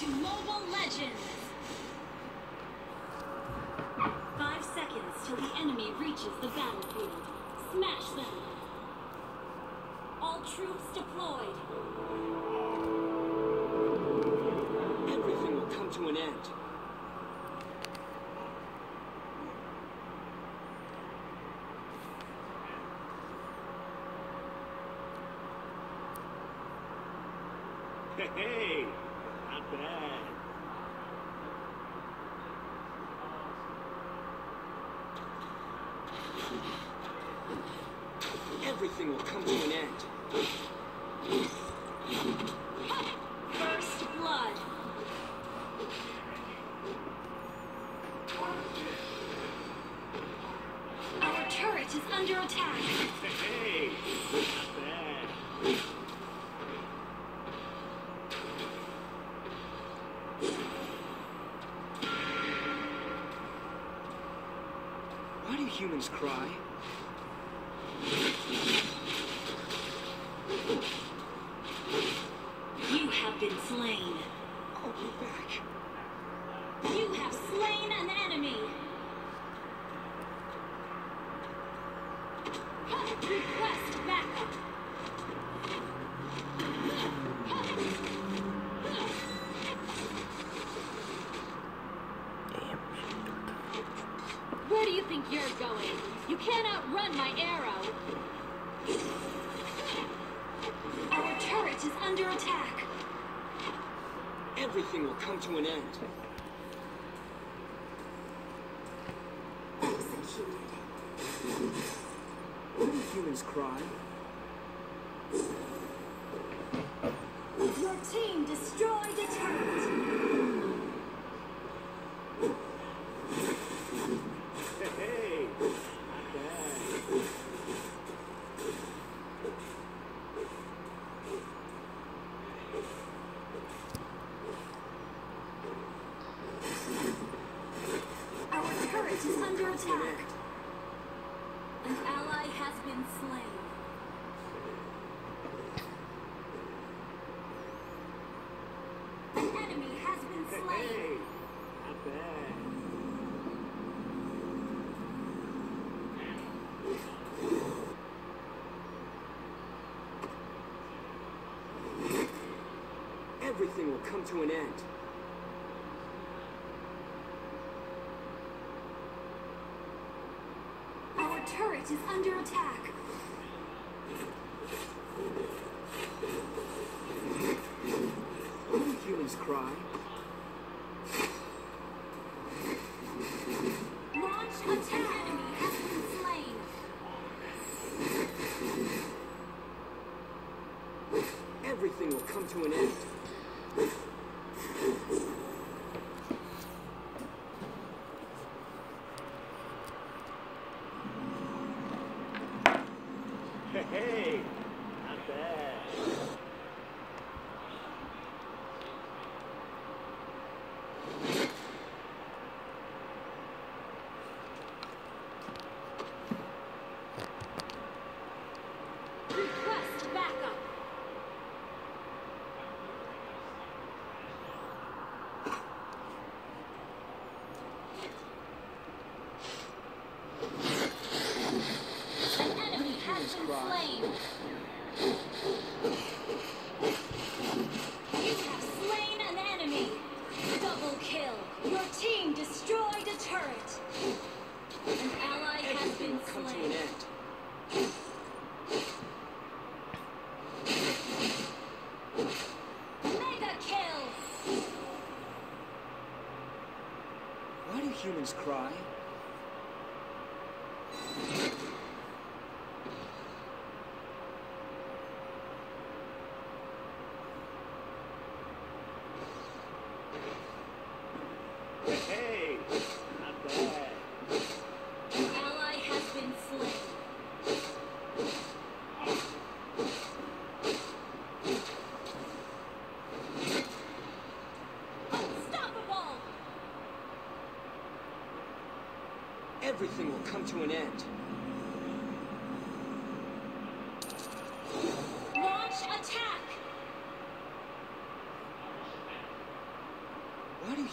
to Mobile Legends! Five seconds till the enemy reaches the battlefield. Smash them! All troops deployed. Everything will come to an end. Hey. Everything will come to an end. First blood. Our turret is under attack. Hey, not bad. Why do humans cry? You have been slain. I'll be back. You have slain an enemy. Request backup. Where do you think you're going? You can't outrun my arrow. Our turret is under attack. Everything will come to an end. Executed. Why do humans cry? Your team destroyed a turret. Hey, not bad. Our turret is under attack. An ally has been slain. An enemy has been Hey, not bad. Everything will come to an end. Our turret is under attack. Why humans cry? Launch attack. Enemy has been slain. Everything will come to an end.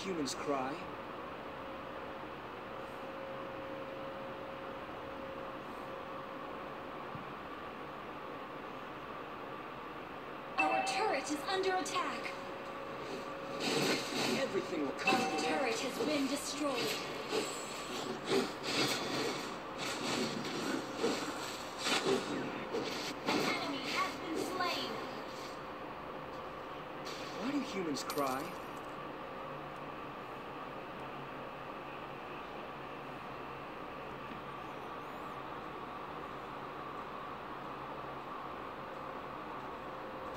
Humans cry? Our turret is under attack. Everything will come Our turret has been destroyed. Enemy has been slain. Why do humans cry?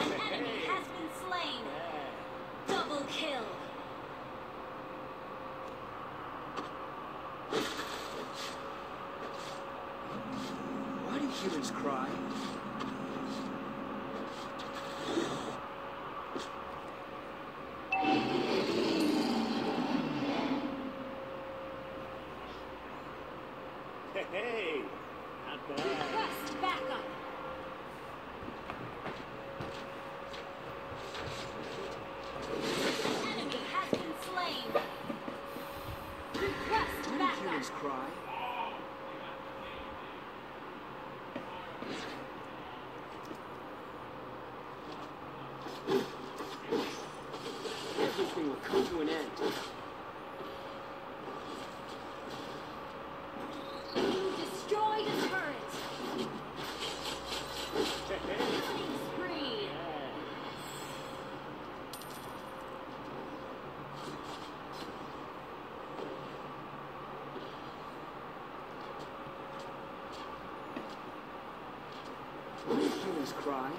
An enemy has been slain. Double kill. Why do humans cry? Hey, hey, not bad. Request backup. An enemy has been slain. Request Why do backup. humans cry? Everything will come to an end. You destroyed a turret. Hey, hey, Killing spree. yeah. Why do cry?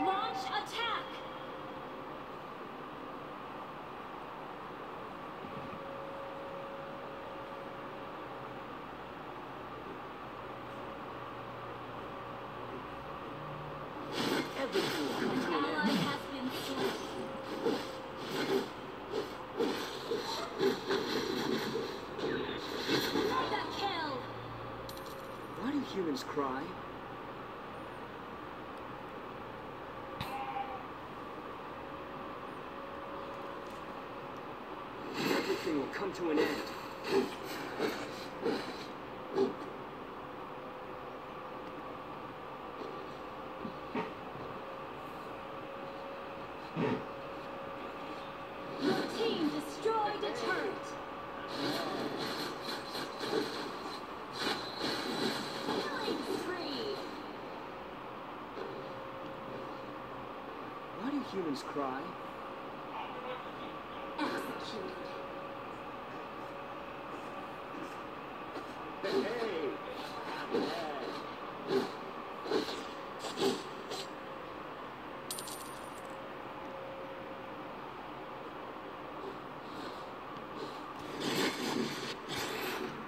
Launch attack. Everything will come to an Ally end. has been slain. Mega kill. Why do humans cry? Everything will come to an end. humans team destroyed a turret. Killing spree. Why do humans cry? Executed. Hey, hey, not bad.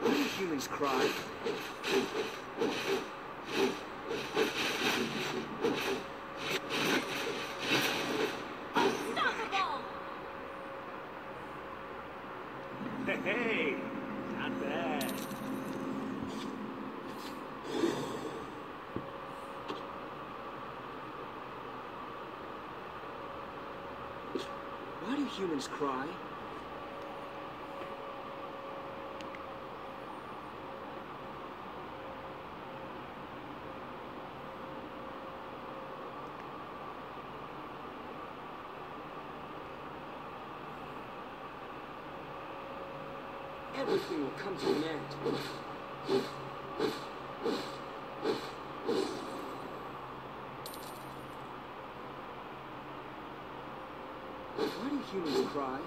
Why do humans cry? Unstoppable. Hey, hey, not bad. Why do humans cry? Everything will come to an end. Why do humans cry?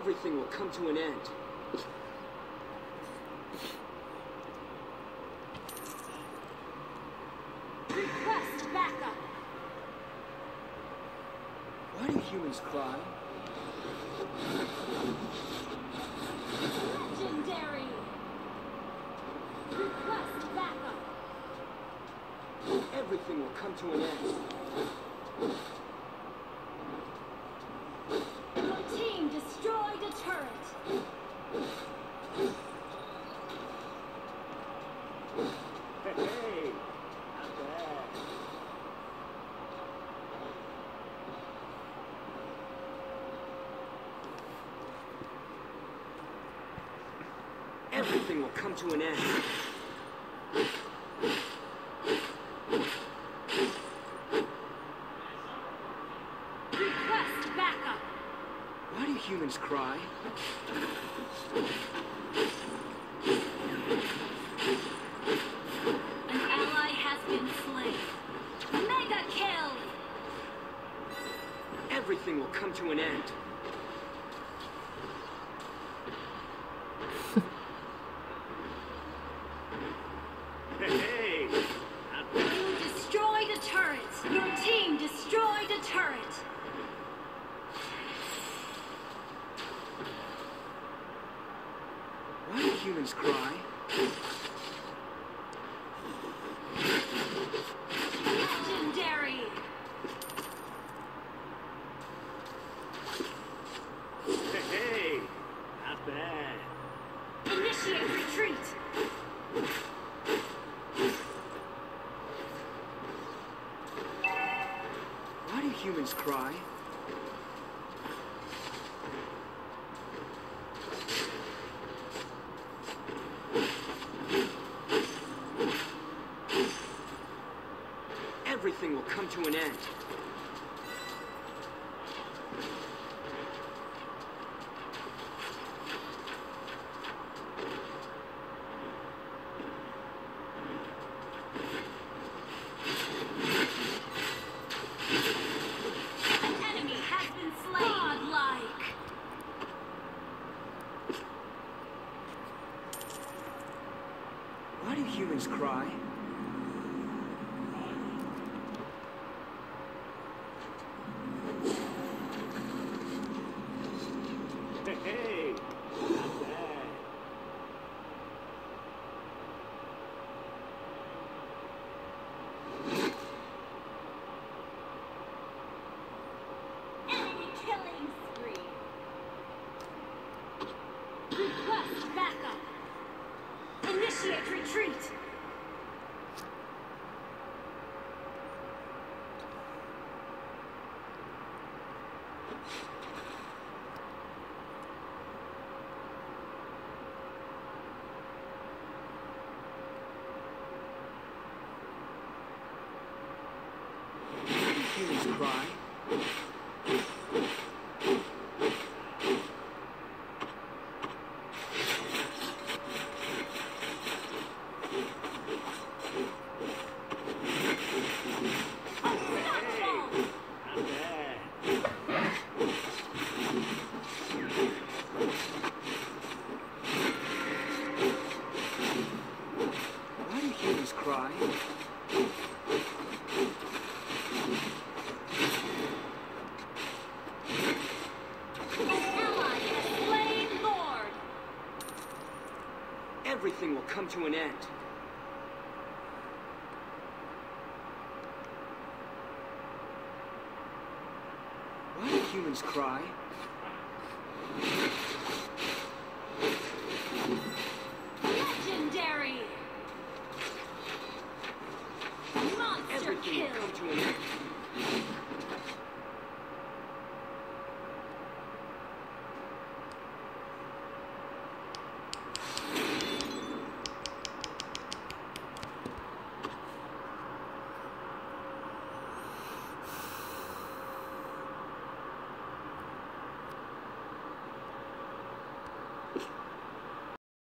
everything will come to an end. Come to an end. Request backup. Why do humans cry? An ally has been slain. Mega kill. Everything will come to an end. Humans cry? Legendary. Hey, hey, not bad. Initiate retreat. Why do humans cry? Everything will come to an end. An enemy has been slain. Godlike. Why do humans cry? Hey, hey, not bad. Enemy killing spree. Request backup. Initiate retreat. Why do humans cry? Why do humans cry? An ally has slain Lord. Everything will come to an end. Why do humans cry?